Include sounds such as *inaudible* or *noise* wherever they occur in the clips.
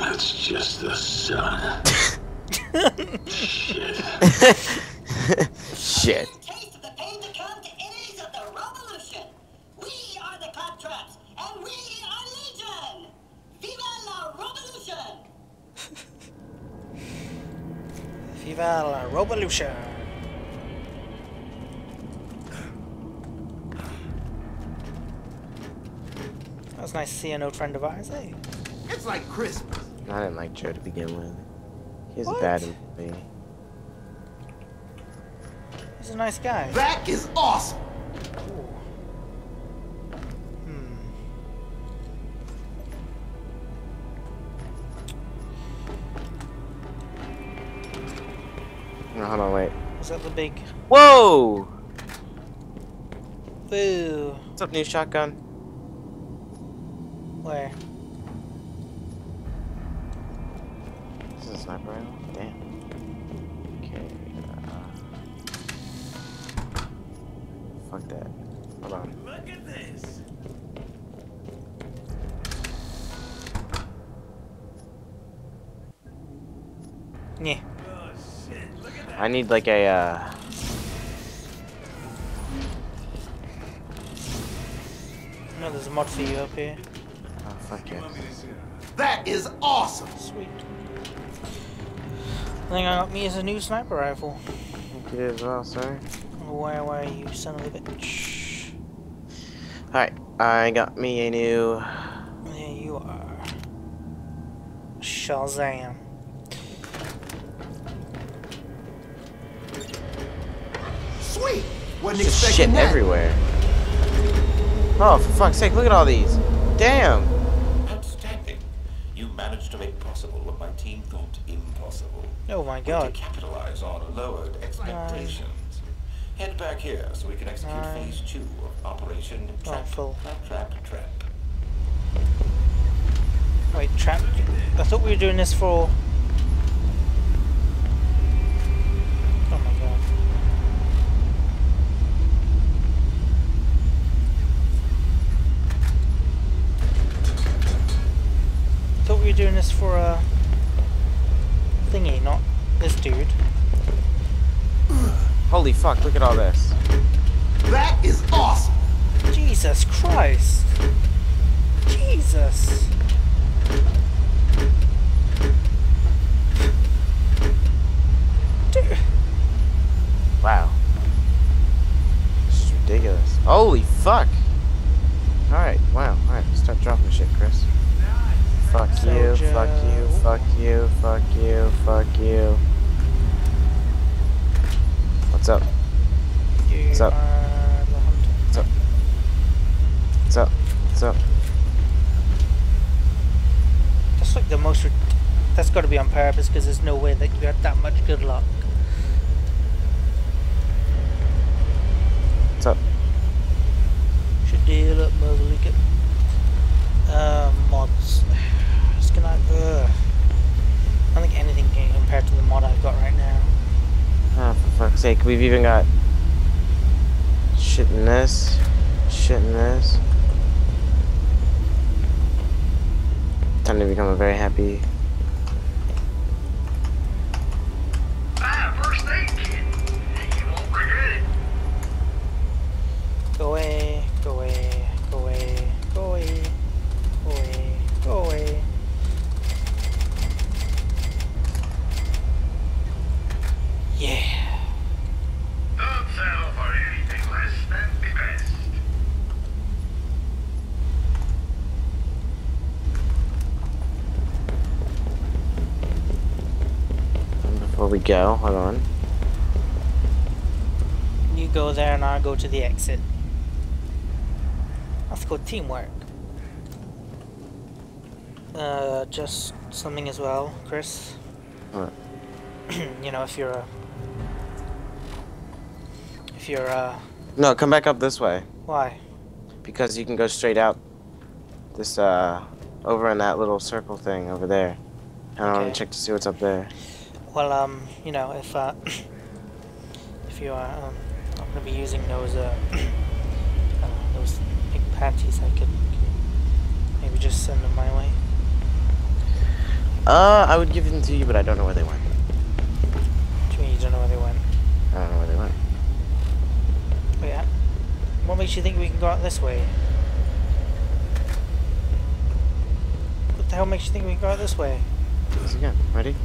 That's just the sun. Shit. Shit. Taste of the pain to come to enemies of the revolution. We are the Claptraps, and we are Legion. Viva la revolution! Viva la revolution! That was nice to see an old friend of ours, eh? It's like Christmas. I didn't like Joe to begin with. He's What? a bad employee. He's a nice guy. That is awesome. Ooh. Hmm. No, hold on, wait. Was that the big... Whoa! Boo! What's up, new shotgun? Where? This is a sniper rifle? Damn. Okay. Uh, fuck that. Hold on. Look at this. Yeah. Oh shit! Look at that. I need like a, uh... No, there's a mod for you up here. Oh, fuck yeah. That is awesome. Sweet. I think I got me as a new sniper rifle. Thank you as well, sir. Why, why, you, son of a bitch? Alright, I got me a new... There you are. Shazam. Sweet. Wasn't Just expecting shit that. everywhere. Oh, for fuck's sake, look at all these. Damn! Oh my To god. capitalize on lowered expectations. Head back here so we can execute Nine. phase two of Operation oh, Trap, full. Trap, Trap, Trap. Wait, trap. I thought we were doing this for. Fuck, look at all this. That is awesome. Jesus Christ! Jesus! That's like the most. That's got to be on purpose because there's no way that you got that much good luck. What's up? Should deal up, motherlicker. Uh, mods. Just gonna. Ugh. I don't think anything can compare to the mod I've got right now. Oh, for fuck's sake, we've even got shit in this, shit in this. Time to become a very happy. Ah, first aid kit. You won't regret it. Go away, go away, go away, go away, go away, go away. Yeah. Don't settle for anything less than the best. And before we go, hold on. You go there and I'll go to the exit. That's called teamwork. Uh, just something as well, Chris. What? *clears throat* you know, if you're a. If you're a. No, come back up this way Why? because you can go straight out. This uh, over in that little circle thing over there. And I want to check to see what's up there. Well, um, you know, if uh, *coughs* if you are, um, I'm gonna be using those uh, *coughs* uh those big panties, I could maybe just send them my way. Uh, I would give them to you, but I don't know where they went. Do you mean you don't know where they went? I don't know where they went. Wait, yeah. What makes you think we can go out this way? What the hell makes you think we can go out this way? Do this again. Ready?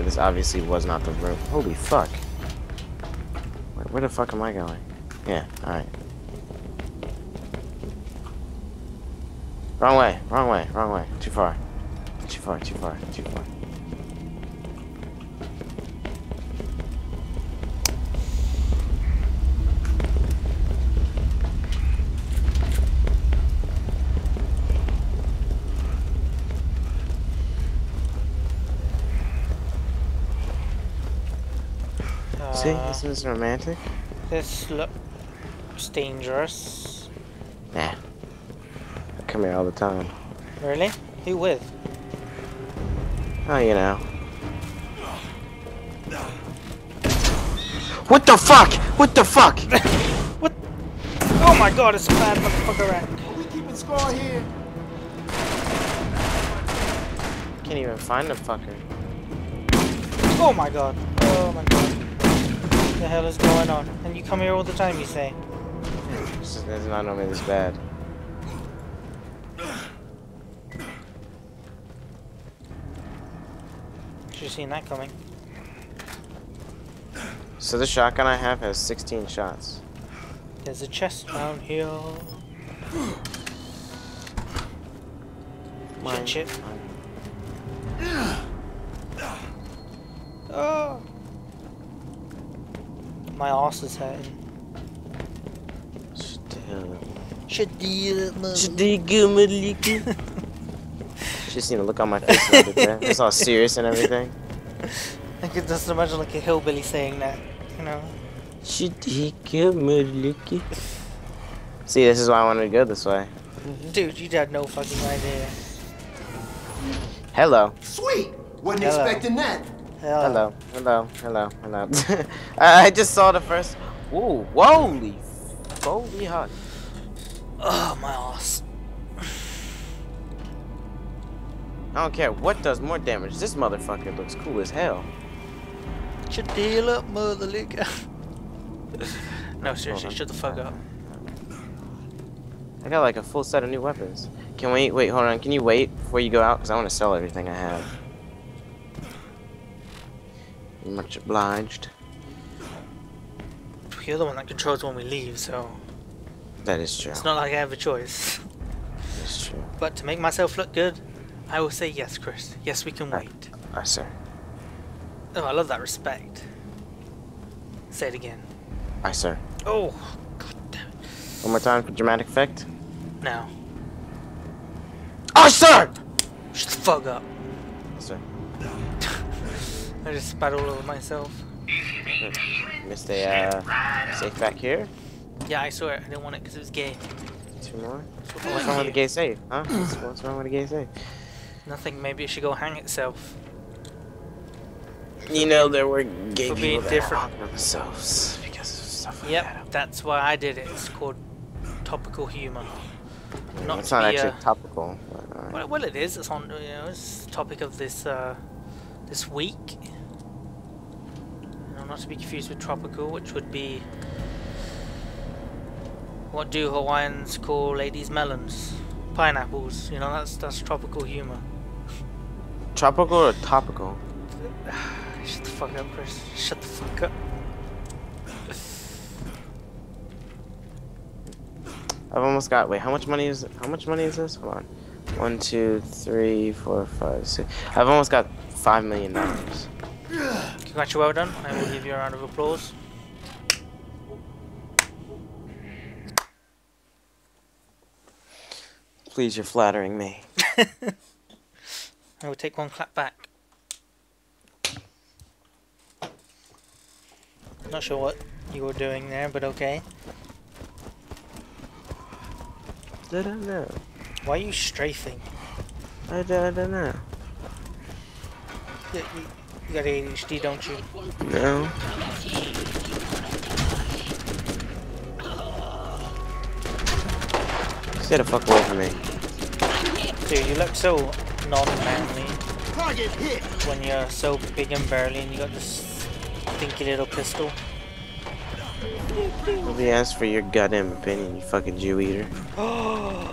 Okay, this obviously was not the room. Holy fuck. Where, where the fuck am I going? Yeah, alright. Wrong way, wrong way, wrong way. Too far. Too far, too far, too far. See, Uh, this is romantic. This looks dangerous. Nah. I come here all the time. Really? Who with? Oh, you know. What the fuck? What the fuck? *laughs* What? Oh my god, it's a bad motherfucker rat. Are we keeping score here? Can't even find the fucker. Oh my god. Oh my god. What the hell is going on? And you come here all the time, you say? This is, this is not normally this bad. Should have seen that coming. So the shotgun I have has 16 shots. There's a chest down here. Mine- shit. mine- Oh. My ass is hurting. Still. Should deal, Just seen the look on my face the other. It's all serious and everything. I could just imagine like a hillbilly saying that, you know. Shadiki Muliki. See, this is why I wanted to go this way. Dude, you had no fucking idea. Hello. Sweet! Wasn't Hello. expecting that. Hell, Hello. Hello. Hello. Hello. *laughs* I just saw the first. Ooh, holy, holy hot. Oh, my ass. I don't care what does more damage. This motherfucker looks cool as hell. Should deal up, mother liquor. *laughs* no, seriously, shut the fuck up. I got like a full set of new weapons. Can we wait? Hold on. Can you wait before you go out? Cause I want to sell everything I have. Much obliged. You're the one that controls when we leave, so That is true. it's not like I have a choice. That's true. But to make myself look good, I will say yes, Chris. Yes, we can Right. wait. I sir. Oh, I love that respect. Say it again. I sir. Oh, god damn it. One more time for dramatic effect. No. I sir. shut the fuck up. Yes, sir. I just spat all over myself. *laughs* Missed a uh, safe back here. Yeah, I saw it. I didn't want it because it was gay. Two more. That's what I What's wrong with the gay safe? Huh? What's, what's wrong with the gay safe? Nothing. Maybe it should go hang itself. You know there were gay For people being that different. hung themselves because of stuff like Yep, that. that's why I did it. It's called topical humor. Not it's not actually uh, topical. But, uh, Well, well, it is. It's on. You know, it's the topic of this uh, this week. Not to be confused with tropical, which would be what do Hawaiians call ladies' melons, pineapples. You know, that's that's tropical humor. tropical or topical? *sighs* Shut the fuck up, Chris. Shut the fuck up. I've almost got. Wait, how much money is? How much money is this? Hold on. One, two, three, four, five, six. I've almost got five million dollars. Congrats, well done. I will give you a round of applause. Please, you're flattering me. *laughs* I will take one clap back. Not sure what you were doing there, but okay. I don't know. Why are you strafing? I don't, I don't know. You, you, you got ADHD, don't you? No. Get the fuck away from me. Dude, you look so non-manly when you're so big and burly and you got this stinky little pistol. Nobody asked for your goddamn opinion, you fucking Jew eater. *gasps*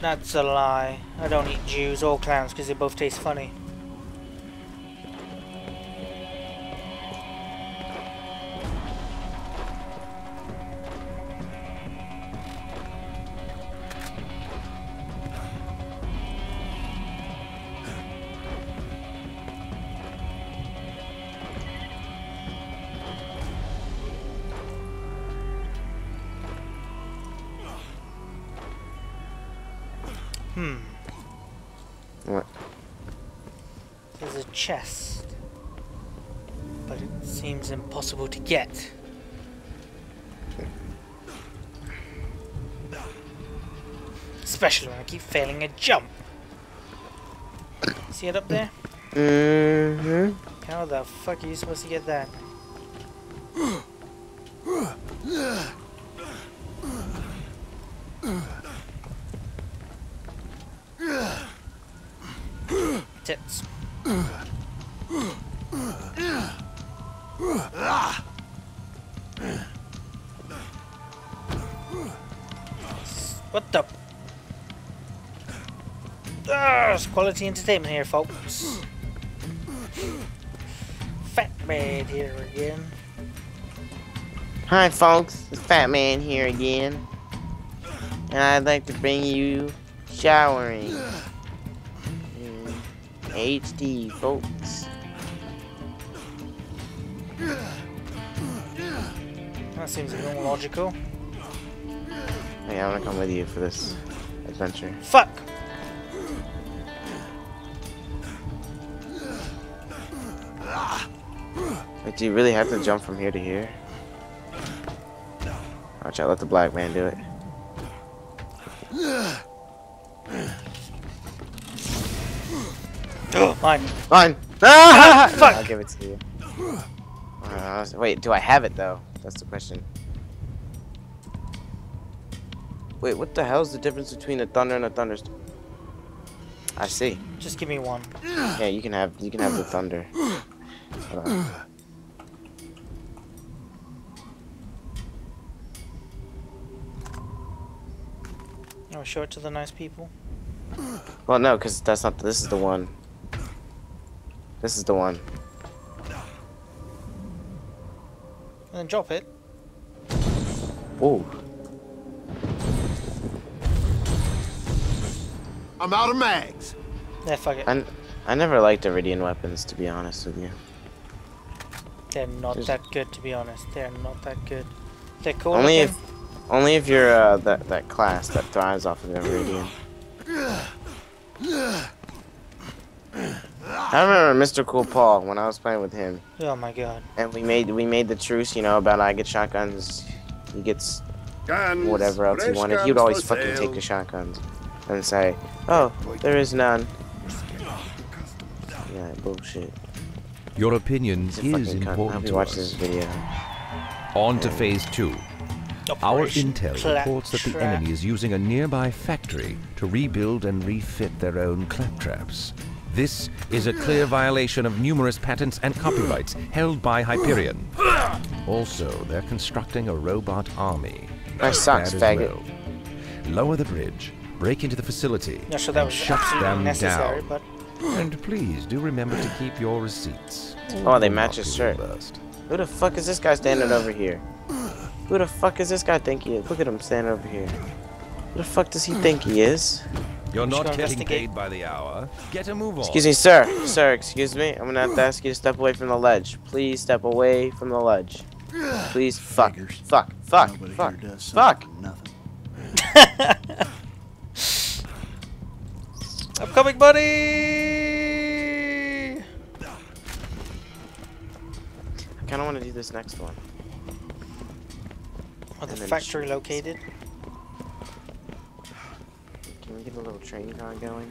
That's a lie. I don't eat Jews or clowns because they both taste funny. Hmm. What? There's a chest. But it seems impossible to get. Especially when I keep failing a jump. See it up there? Mm-hmm. How the fuck are you supposed to get that? *gasps* *laughs* Tits. What the? Ah, it's quality entertainment here, folks. Fat man here again. Hi folks, it's Fat Man here again. And I'd like to bring you showering. HD folks. That seems a little logical. Hey, I'm gonna come with you for this adventure. Fuck! Wait, do you really have to jump from here to here? Watch out, let the black man do it. Mine. Fine! Ah! Fuck! I'll give it to you. Uh, wait, do I have it though? That's the question. Wait, what the hell's the difference between a thunder and a thunderstorm? I see. Just give me one. Yeah, you can have you can have the thunder. I'll show it to the nice people. Well, no, because that's not. This is the one. This is the one. And then drop it. Ooh. I'm out of mags. Yeah, fuck it. I, I never liked Eridian weapons, to be honest with you. They're not Just- that good, to be honest. They're not that good. They're cool. Only looking. if, only if you're uh, that that class that thrives off of Eridian. I remember Mr. Cool Paul when I was playing with him, Oh my god. and we made we made the truce, you know, about I get shotguns, he gets Guns, whatever else he wanted. He would always fucking sale. take the shotguns and say, "Oh, there is none." Yeah, bullshit. Your opinion He's a is fucking. I hope important you to watch us. this video. On to phase two. Our intel reports that the enemy is using a nearby factory to rebuild and refit their own claptraps. This is a clear violation of numerous patents and copyrights held by Hyperion. Also, they're constructing a robot army. My socks, Bad faggot. well. Lower the bridge, break into the facility, Not sure that and was shut them down. but And please do remember to keep your receipts. Oh, they Will match his shirt. reimbursed. Who the fuck is this guy standing over here? Who the fuck is this guy think he is? Look at him standing over here. Who the fuck does he think he is? You're not getting investigate. paid by the hour. Get a move on. Excuse me, sir. Sir, excuse me. I'm gonna have to ask you to step away from the ledge. Please step away from the ledge. Please. Fuck. Figures. Fuck. Fuck. Nobody Fuck. here does Fuck. something for Nothing. I'm coming, buddy. I kind of want to do this next one. Where the factory shoot. located? Get a little train car going?